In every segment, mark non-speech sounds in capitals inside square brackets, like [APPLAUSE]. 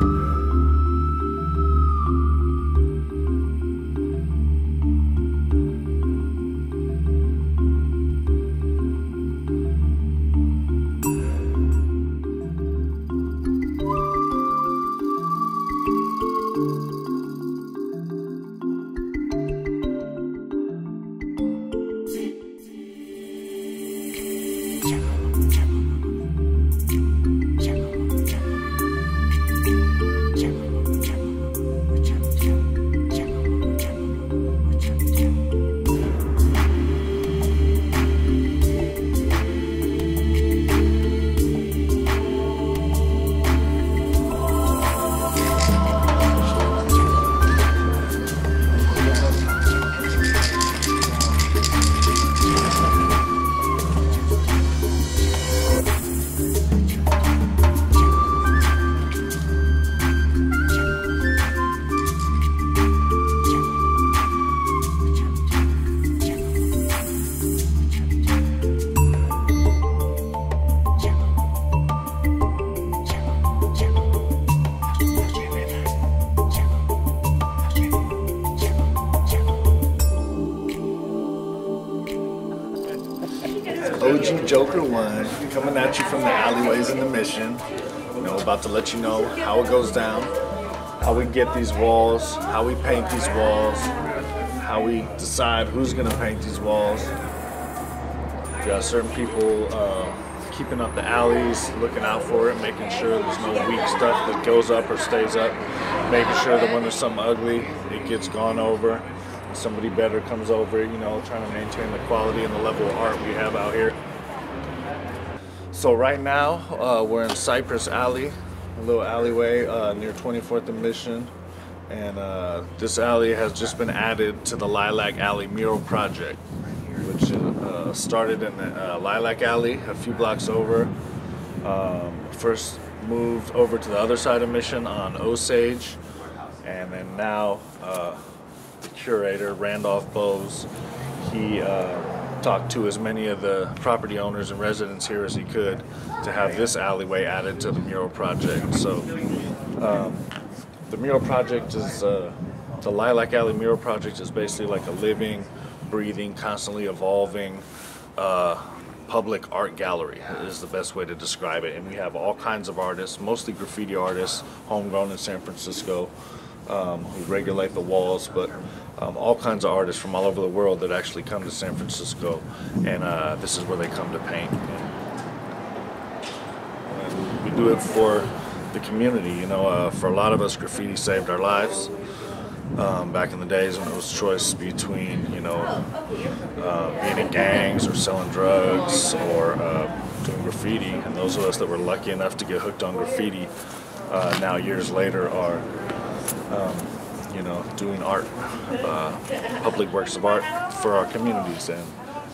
Mm-hmm. OG Joker One coming at you from the alleyways in the Mission. You know, about to let you know how it goes down, how we get these walls, how we paint these walls, how we decide who's gonna paint these walls. We got certain people uh, keeping up the alleys, looking out for it, making sure there's no weak stuff that goes up or stays up, making sure that when there's something ugly, it gets gone over somebody better comes over, you know, trying to maintain the quality and the level of art we have out here. So right now, uh, we're in Cypress Alley, a little alleyway uh, near 24th and Mission. And uh, this alley has just been added to the Lilac Alley mural project, which uh, started in the uh, Lilac Alley a few blocks over. Um, first moved over to the other side of Mission on Osage, and then now uh, the curator, Randolph Bowes, he talked to as many of the property owners and residents here as he could to have this alleyway added to the mural project. So um, the mural project is, uh, the Lilac Alley mural project is basically like a living, breathing, constantly evolving uh, public art gallery is the best way to describe it. And we have all kinds of artists, mostly graffiti artists, homegrown in San Francisco, um, who regulate the walls, but um, all kinds of artists from all over the world that actually come to San Francisco, and uh, this is where they come to paint. And we do it for the community, you know. Uh, for a lot of us, graffiti saved our lives. Um, back in the days when it was choice between, you know, uh, being in gangs or selling drugs or uh, doing graffiti, and those of us that were lucky enough to get hooked on graffiti uh, now years later are um, you know, doing art, uh, public works of art for our communities and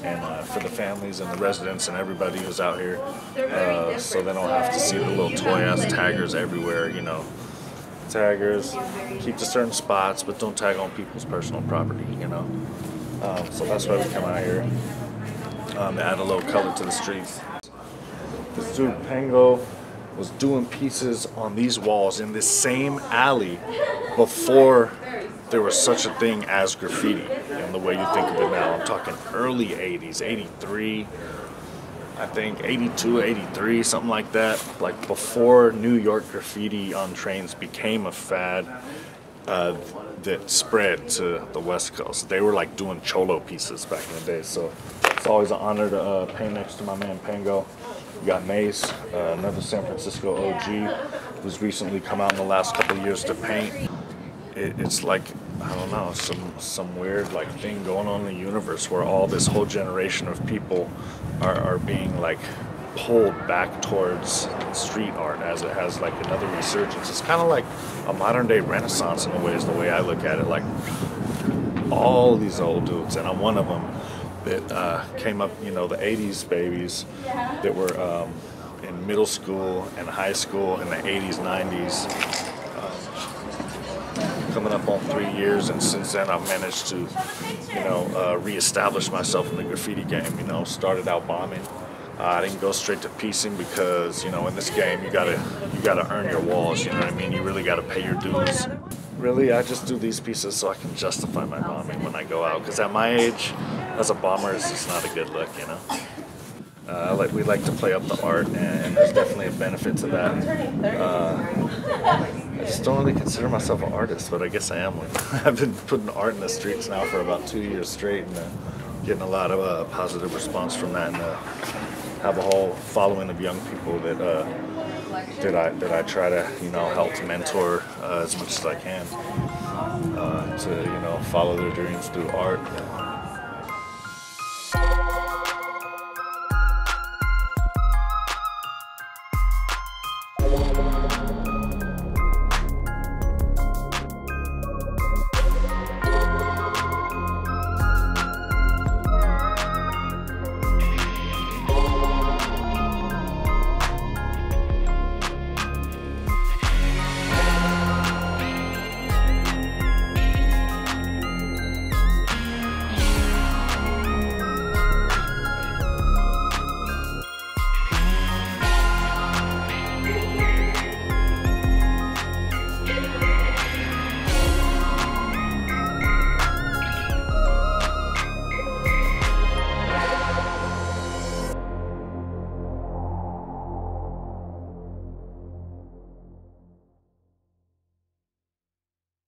and uh, for the families and the residents and everybody who's out here, uh, so they don't have to see the little toy ass taggers everywhere. You know, taggers keep to certain spots, but don't tag on people's personal property. You know, um, so that's why we come out here um, add a little color to the streets. This dude Pango was doing pieces on these walls in this same alley before there was such a thing as graffiti in the way you think of it now. I'm talking early 80s, 83, I think 82, 83, something like that. Like before New York graffiti on trains became a fad uh, that spread to the West Coast. They were like doing cholo pieces back in the day. So it's always an honor to uh, paint next to my man Pango. We got Mace, uh, another San Francisco OG, who's recently come out in the last couple years to paint. It, it's like I don't know some some weird like thing going on in the universe where all this whole generation of people are, are being like pulled back towards street art as it has like another resurgence. It's kind of like a modern day renaissance in a way is the way I look at it. Like all these old dudes, and I'm one of them that uh, came up, you know, the 80s babies that were um, in middle school and high school in the 80s, 90s. Um, coming up on three years, and since then I've managed to, you know, uh, reestablish myself in the graffiti game. You know, started out bombing. Uh, I didn't go straight to piecing because, you know, in this game you gotta you gotta earn your walls. You know what I mean? You really gotta pay your dues. Really, I just do these pieces so I can justify my bombing when I go out. Because at my age, as a bomber, it's just not a good look, you know. Uh, like we like to play up the art, and, there's definitely a benefit to that. Uh, I just don't really consider myself an artist, but I guess I am. [LAUGHS] I've been putting art in the streets now for about two years straight, and uh, getting a lot of uh, positive response from that, and uh, have a whole following of young people that uh, that I that I try to you know help to mentor as much as I can to you know follow their dreams through art.